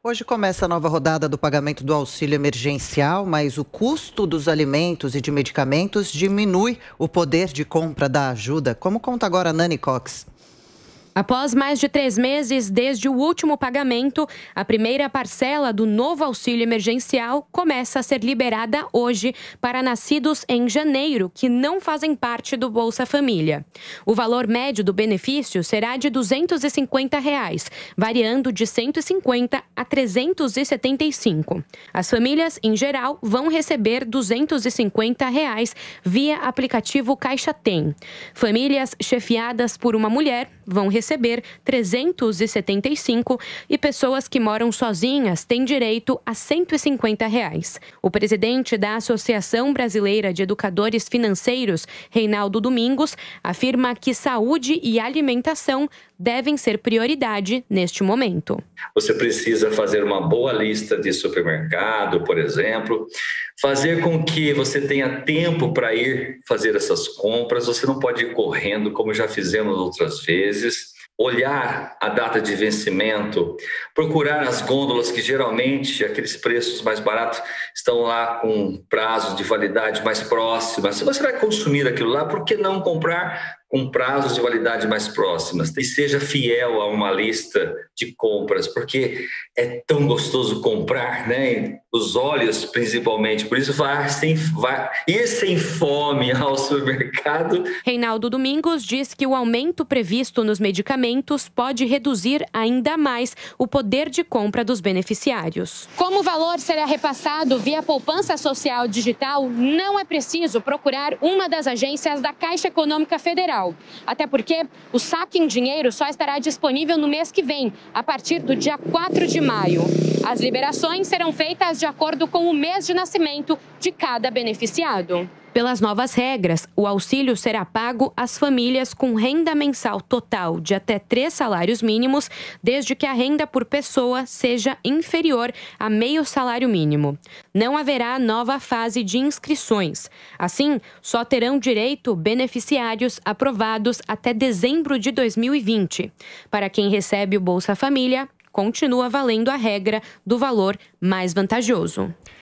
Hoje começa a nova rodada do pagamento do auxílio emergencial, mas o custo dos alimentos e de medicamentos diminui o poder de compra da ajuda, como conta agora Nani Cox. Após mais de três meses desde o último pagamento, a primeira parcela do novo auxílio emergencial começa a ser liberada hoje para nascidos em janeiro que não fazem parte do Bolsa Família. O valor médio do benefício será de 250 reais, variando de 150 a 375. As famílias, em geral, vão receber 250 reais via aplicativo Caixa Tem. Famílias chefiadas por uma mulher vão receber receber 375 e pessoas que moram sozinhas têm direito a 150 reais. O presidente da Associação Brasileira de Educadores Financeiros, Reinaldo Domingos, afirma que saúde e alimentação devem ser prioridade neste momento. Você precisa fazer uma boa lista de supermercado, por exemplo, fazer com que você tenha tempo para ir fazer essas compras. Você não pode ir correndo, como já fizemos outras vezes olhar a data de vencimento, procurar as gôndolas que geralmente aqueles preços mais baratos estão lá com prazos de validade mais próximos. Se você vai consumir aquilo lá, por que não comprar com prazos de validade mais próximas e seja fiel a uma lista de compras, porque é tão gostoso comprar, né? Os olhos, principalmente. Por isso, vai sem, vai, ir sem fome ao supermercado. Reinaldo Domingos diz que o aumento previsto nos medicamentos pode reduzir ainda mais o poder de compra dos beneficiários. Como o valor será repassado via poupança social digital, não é preciso procurar uma das agências da Caixa Econômica Federal até porque o saque em dinheiro só estará disponível no mês que vem, a partir do dia 4 de maio. As liberações serão feitas de acordo com o mês de nascimento de cada beneficiado. Pelas novas regras, o auxílio será pago às famílias com renda mensal total de até três salários mínimos, desde que a renda por pessoa seja inferior a meio salário mínimo. Não haverá nova fase de inscrições. Assim, só terão direito beneficiários aprovados até dezembro de 2020. Para quem recebe o Bolsa Família, continua valendo a regra do valor mais vantajoso.